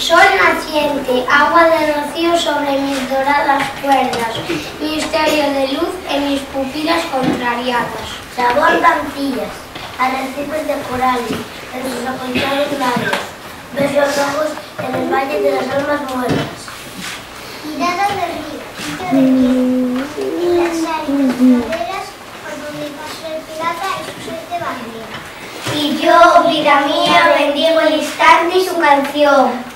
Sol naciente, agua de rocío sobre mis doradas cuerdas, misterio de luz en mis pupilas contrariadas. Sabor de antillas, arrecifes de corales, en sus acolchados labios, besos rojos en el valle de las almas muertas. Mirada de río, de río, y las áridas praderas por donde pasó el pirata y su siete banderas. Y yo, vida mía, bendigo el instante y su canción.